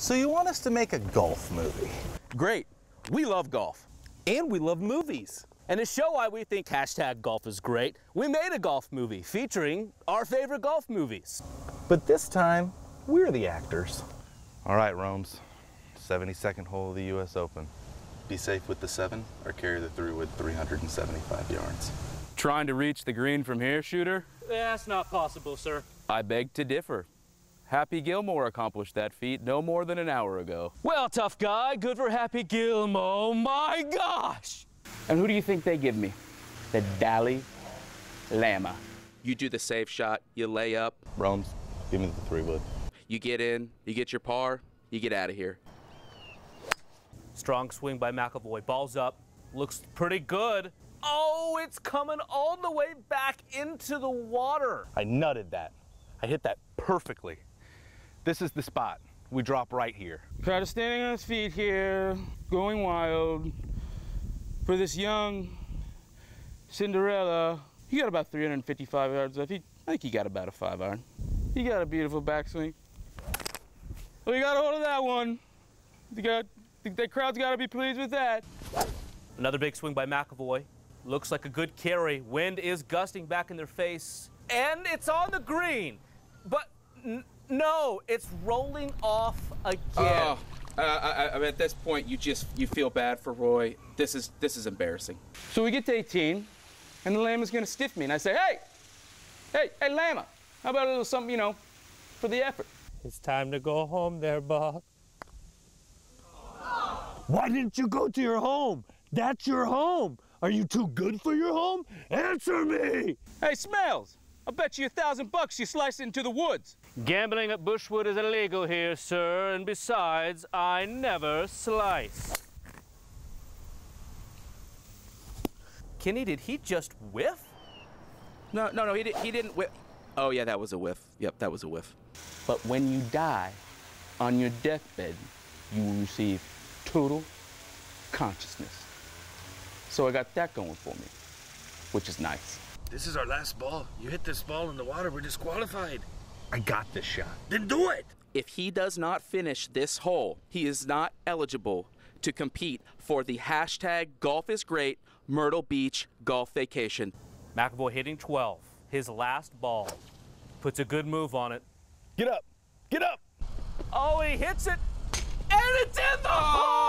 So you want us to make a golf movie? Great. We love golf. And we love movies. And to show why we think hashtag golf is great, we made a golf movie featuring our favorite golf movies. But this time, we're the actors. All right, Romes. 72nd hole of the U.S. Open. Be safe with the seven or carry the three wood 375 yards. Trying to reach the green from here, shooter? Eh, that's not possible, sir. I beg to differ. Happy Gilmore accomplished that feat no more than an hour ago. Well, tough guy, good for Happy Gilmore. My gosh! And who do you think they give me? The Dalai Lama. You do the safe shot, you lay up, Romes, give me the three wood. you get in, you get your par, you get out of here. Strong swing by McAvoy. Ball's up. Looks pretty good. Oh, it's coming all the way back into the water. I nutted that. I hit that perfectly. This is the spot. We drop right here. Crowd is standing on his feet here, going wild. For this young Cinderella, he got about 355 yards left. He, I think he got about a five iron. He got a beautiful backswing. Well, he got a hold of that one. You got, think that crowd's got to be pleased with that. Another big swing by McAvoy. Looks like a good carry. Wind is gusting back in their face. And it's on the green. But n- no, it's rolling off oh, again. Oh, I, I, I, at this point, you just you feel bad for Roy. This is this is embarrassing. So we get to 18, and the Lama's gonna stiff me, and I say, hey, hey, hey, Lama, how about a little something, you know, for the effort? It's time to go home there, Bob. Why didn't you go to your home? That's your home. Are you too good for your home? Answer me! Hey, Smails, I'll bet you a thousand bucks you slice it into the woods. Gambling at Bushwood is illegal here, sir, and besides, I never slice. Kenny, did he just whiff? No, no, no. He did, he didn't whiff. Oh yeah, that was a whiff. Yep, that was a whiff. But when you die on your deathbed, you will receive total consciousness. So I got that going for me, which is nice. This is our last ball. You hit this ball in the water, we're disqualified. I got this shot. Then do it! If he does not finish this hole, he is not eligible to compete for the hashtag Golf is Great Myrtle Beach Golf Vacation. McAvoy hitting 12. His last ball. Puts a good move on it. Get up! Get up! Oh, he hits it, and it's in the oh! hole!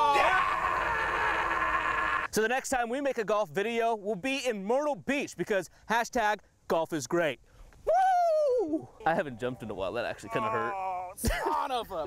So the next time we make a golf video, we'll be in Myrtle Beach because hashtag golf is great. Woo! I haven't jumped in a while. That actually kind of hurt. Oh, son of a